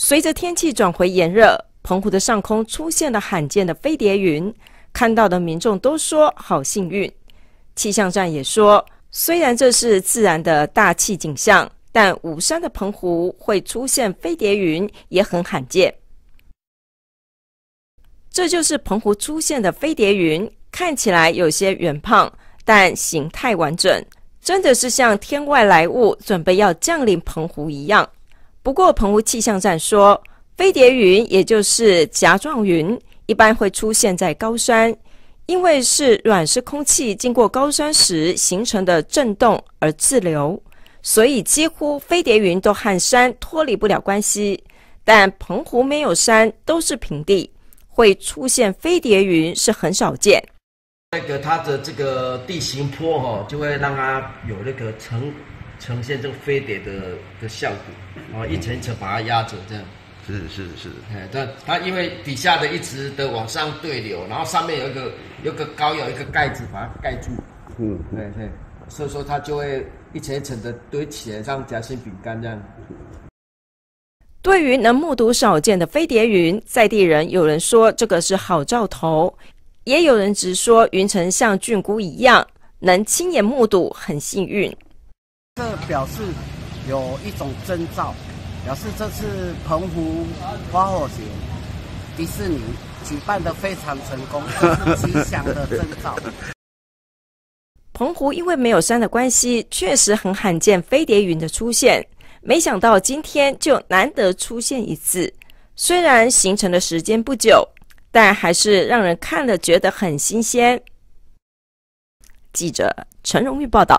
随着天气转回炎热，澎湖的上空出现了罕见的飞碟云，看到的民众都说好幸运。气象站也说，虽然这是自然的大气景象，但武山的澎湖会出现飞碟云也很罕见。这就是澎湖出现的飞碟云，看起来有些圆胖，但形态完整，真的是像天外来物准备要降临澎湖一样。不过，澎湖气象站说，飞碟云也就是夹状云，一般会出现在高山，因为是软式空气经过高山时形成的震动而自流，所以几乎飞碟云都和山脱离不了关系。但澎湖没有山，都是平地，会出现飞碟云是很少见。那个它的这个地形坡哈，就会让它有那个成呈现这个飞碟的的效果，啊，一层一层把它压着这样。是是是，哎，它它因为底下的一直的往上对流，然后上面有一个有个高有一个盖子把它盖住，嗯，对对，所以说它就会一层一层的堆起来，像夹心饼干这样。对于能目睹少见的飞碟云，在地人有人说这个是好兆头，也有人直说云层像菌菇一样，能亲眼目睹很幸运。这表示有一种征兆，表示这次澎湖花火节迪士尼举办的非常成功，是吉祥的征兆。澎湖因为没有山的关系，确实很罕见飞碟云的出现。没想到今天就难得出现一次，虽然形成的时间不久，但还是让人看了觉得很新鲜。记者陈荣玉报道。